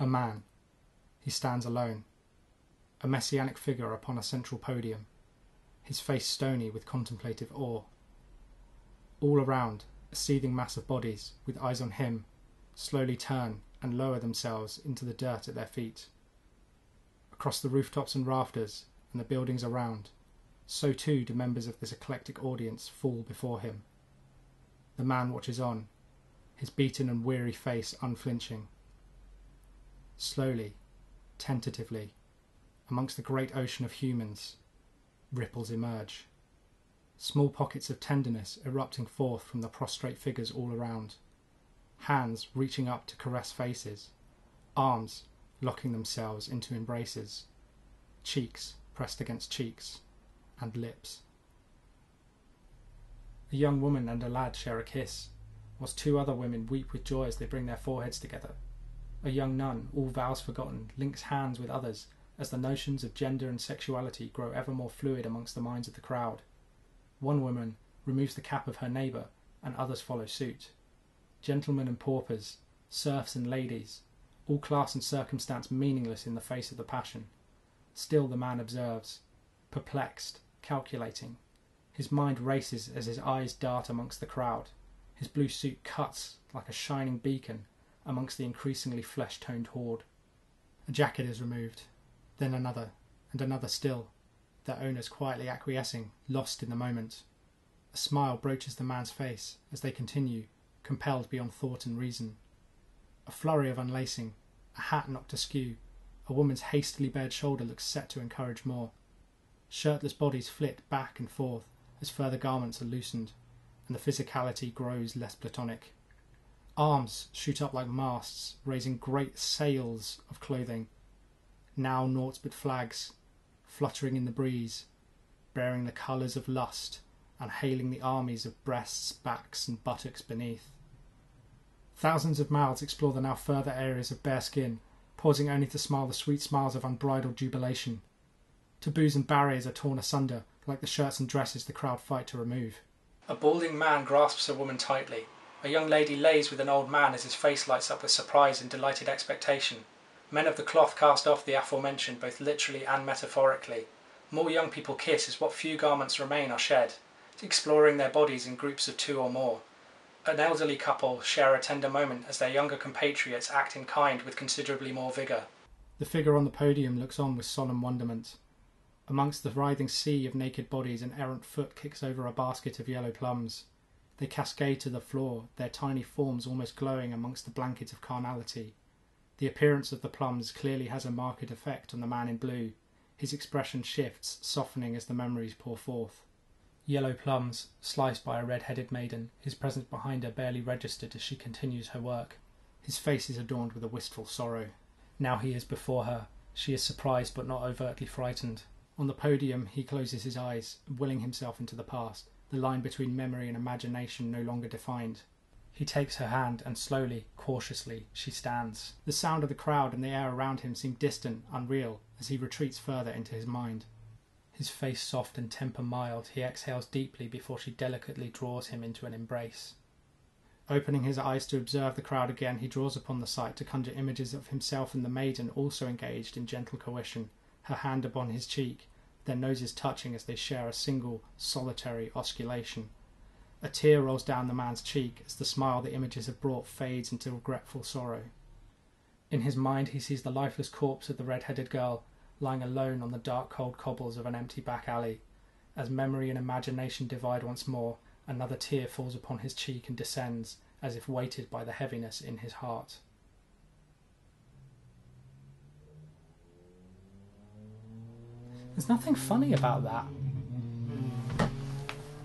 A man. He stands alone. A messianic figure upon a central podium, his face stony with contemplative awe. All around, a seething mass of bodies, with eyes on him, slowly turn and lower themselves into the dirt at their feet. Across the rooftops and rafters and the buildings around, so too do members of this eclectic audience fall before him. The man watches on, his beaten and weary face unflinching. Slowly, tentatively, amongst the great ocean of humans, ripples emerge. Small pockets of tenderness erupting forth from the prostrate figures all around. Hands reaching up to caress faces. Arms locking themselves into embraces. Cheeks pressed against cheeks. And lips. A young woman and a lad share a kiss, whilst two other women weep with joy as they bring their foreheads together. A young nun, all vows forgotten, links hands with others as the notions of gender and sexuality grow ever more fluid amongst the minds of the crowd. One woman removes the cap of her neighbour, and others follow suit. Gentlemen and paupers, serfs and ladies, all class and circumstance meaningless in the face of the passion. Still the man observes, perplexed, calculating. His mind races as his eyes dart amongst the crowd. His blue suit cuts like a shining beacon amongst the increasingly flesh toned horde. A jacket is removed, then another, and another still, their owners quietly acquiescing, lost in the moment. A smile broaches the man's face as they continue, compelled beyond thought and reason. A flurry of unlacing, a hat knocked askew, a woman's hastily bared shoulder looks set to encourage more. Shirtless bodies flit back and forth as further garments are loosened, and the physicality grows less platonic. Arms shoot up like masts, raising great sails of clothing. Now naught but flags, fluttering in the breeze, bearing the colours of lust, and hailing the armies of breasts, backs, and buttocks beneath. Thousands of mouths explore the now further areas of bare skin, pausing only to smile the sweet smiles of unbridled jubilation. Taboos and barriers are torn asunder, like the shirts and dresses the crowd fight to remove. A balding man grasps a woman tightly, a young lady lays with an old man as his face lights up with surprise and delighted expectation. Men of the cloth cast off the aforementioned both literally and metaphorically. More young people kiss as what few garments remain are shed, exploring their bodies in groups of two or more. An elderly couple share a tender moment as their younger compatriots act in kind with considerably more vigour. The figure on the podium looks on with solemn wonderment. Amongst the writhing sea of naked bodies, an errant foot kicks over a basket of yellow plums. They cascade to the floor, their tiny forms almost glowing amongst the blanket of carnality. The appearance of the plums clearly has a marked effect on the man in blue. His expression shifts, softening as the memories pour forth. Yellow plums, sliced by a red-headed maiden, his presence behind her barely registered as she continues her work. His face is adorned with a wistful sorrow. Now he is before her. She is surprised but not overtly frightened. On the podium he closes his eyes, willing himself into the past the line between memory and imagination no longer defined. He takes her hand, and slowly, cautiously, she stands. The sound of the crowd and the air around him seem distant, unreal, as he retreats further into his mind. His face soft and temper mild, he exhales deeply before she delicately draws him into an embrace. Opening his eyes to observe the crowd again, he draws upon the sight to conjure images of himself and the maiden also engaged in gentle coition, her hand upon his cheek, their noses touching as they share a single, solitary osculation. A tear rolls down the man's cheek as the smile the images have brought fades into regretful sorrow. In his mind, he sees the lifeless corpse of the red headed girl lying alone on the dark, cold cobbles of an empty back alley. As memory and imagination divide once more, another tear falls upon his cheek and descends, as if weighted by the heaviness in his heart. There's nothing funny about that.